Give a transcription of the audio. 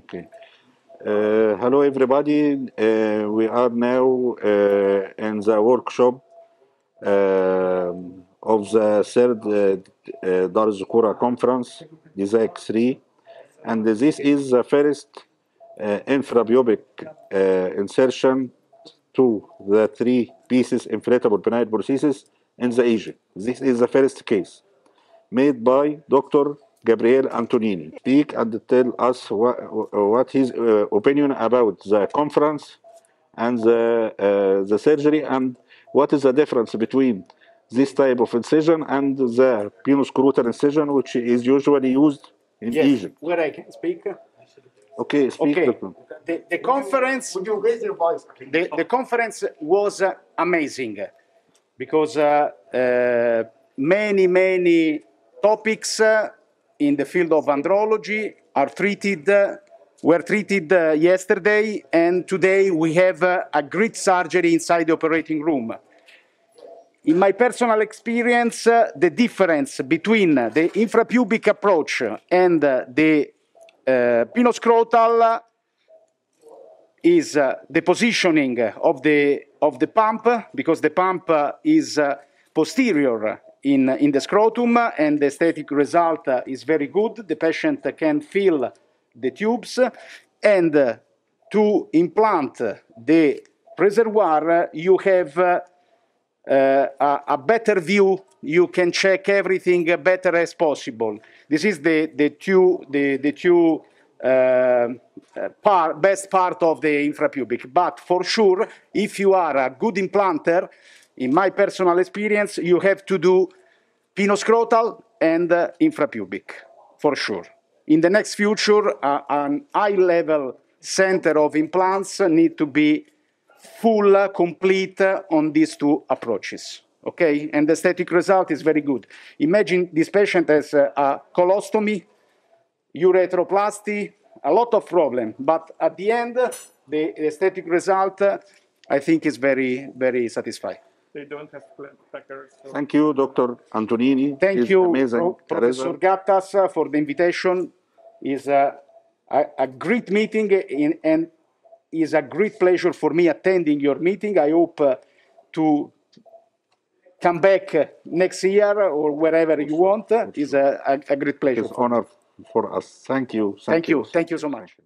Okay. Uh, hello, everybody. Uh, we are now uh, in the workshop um of the third uh, uh, Dar Zukura conference, DISAC 3, and this is the first uh, infrapubic uh, insertion to the three pieces inflatable penile prosthesis in the Egypt. This is the first case made by Dr. Gabriel Antonini. Speak and tell us what, what his uh, opinion about the conference and the, uh, the surgery and what is the difference between this type of incision and the penoscrotal incision which is usually used in Yes, Egypt. where I can speak. Okay, speak. Okay, the, the conference, Would you raise your voice? the, the conference was uh, amazing because uh, uh, many, many topics uh, in the field of andrology are treated, uh, were treated uh, yesterday, and today we have uh, a great surgery inside the operating room. In my personal experience, uh, the difference between the infrapubic approach and uh, the uh, penoscrotal is uh, the positioning of the, of the pump, because the pump is posterior in, in the scrotum, and the aesthetic result uh, is very good. The patient can feel the tubes, and uh, to implant the reservoir, you have uh, a, a better view. You can check everything better as possible. This is the, the two, the, the two uh, uh, par, best part of the infrapubic. But for sure, if you are a good implanter, in my personal experience, you have to do penoscrotal and uh, infrapubic, for sure. In the next future, uh, an high-level center of implants need to be full, uh, complete uh, on these two approaches. Okay, and the aesthetic result is very good. Imagine this patient has uh, a colostomy, urethroplasty, a lot of problem, but at the end, the aesthetic result, uh, I think, is very, very satisfying. They don't have pla- placards. So. Thank you, Dr. Antonini. Thank It's you, amazing. Pro- Professor Ghattas, uh, for the invitation. Is a, a, a great meeting in, and is a great pleasure for me attending your meeting. I hope uh, to come back uh, next year or wherever you want. Is a, a, a great pleasure. It's an honor for us. Thank you. Thank you. Thank you so much.